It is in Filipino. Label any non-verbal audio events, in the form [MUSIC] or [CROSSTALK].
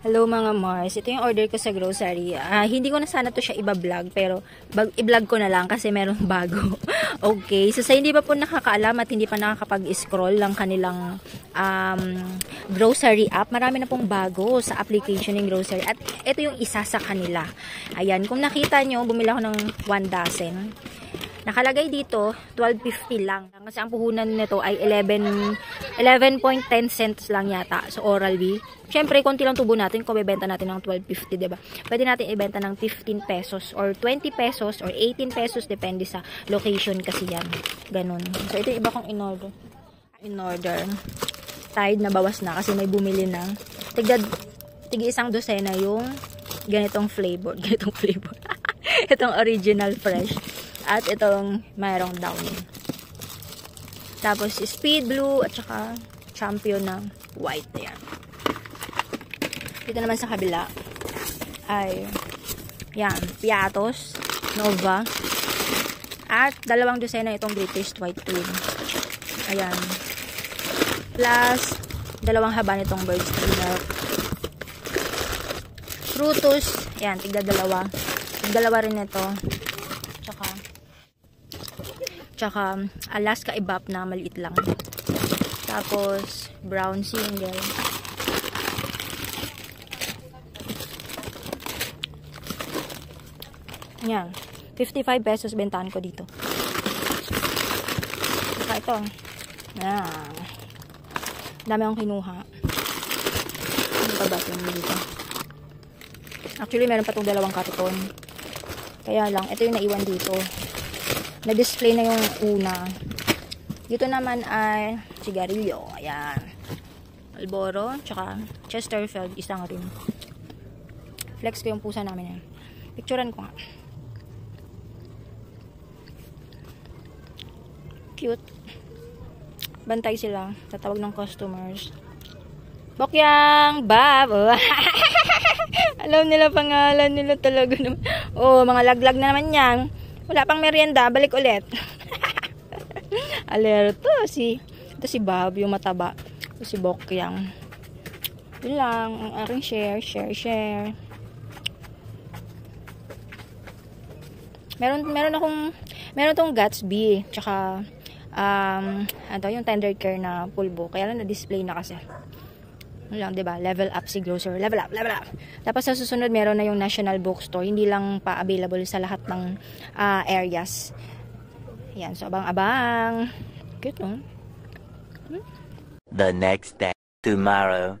Hello mga Mars, ito yung order ko sa grocery. Ah, hindi ko na sana to siya iba-vlog, pero i-vlog ko na lang kasi meron bago. [LAUGHS] okay, so sa hindi pa po nakakaalam at hindi pa nakakapag-scroll lang kanilang um, grocery app, marami na pong bago sa application ng grocery. At ito yung isa sa kanila. Ayan, kung nakita nyo, bumili ako ng 1 dozen. Nakalagay dito, 12.50 lang. Kasi ang puhunan nito ay 11 11.10 cents lang yata sa Oral-B. Siyempre, konti lang tubo natin kung bebenta natin ng 12.50, 'di ba? Pwede natin ibenta ng 15 pesos or 20 pesos or 18 pesos depende sa location kasi yan. Ganun. So ito yung iba kong in-order. In-order. Tide na bawas na kasi may bumili ng tigda tigi isang dosena yung ganitong flavor, [LAUGHS] ganitong flavor. [LAUGHS] Itong original fresh. At itong mayroong downy. Tapos speed blue at saka champion na white. Ayan. Dito naman sa kabila ay yan, Piatos, Nova. At dalawang dosena itong British White Twin. Ayan. Plus, dalawang haba nitong Bird's Milk. Frutos, ayan, tigda dalawa. Dalawa rin ito. Tsaka, tsaka Alaska Ibap na maliit lang. Tapos, brown single. Yan. 55 pesos bentahan ko dito. Saka ito. Yan. Dami akong kinuha. Ano pa ba ito dito? Actually, meron pa itong dalawang karton. Kaya lang, ito yung naiwan dito. Na-display na yung una. Dito naman ay sigarilyo. Ayan. Malboro, tsaka Chesterfield, isang rin. Flex ko yung pusa namin yan. Picturean ko nga. Cute. Bantay sila. Tatawag ng customers. Bokyang! Bab! [LAUGHS] Alam nila pangalan nila talaga naman. Oh, mga laglag na naman yan. Wala pang merienda. Balik ulit. [LAUGHS] Alerto. Si, ito si Bob, yung mataba. Ito si Bokyang. Yun lang. Ang aking share, share, share. Meron, meron akong, meron tong Gatsby. Tsaka, um, ano yung tender care na pulbo. Kaya lang na-display na kasi. Lang, 'di ba? Level up si grocer. Level up, level up. Tapos sa susunod meron na yung National Bookstore. Hindi lang pa available sa lahat ng uh, areas. Yan, so abang-abang. Cute, no? Hmm? The next day, tomorrow.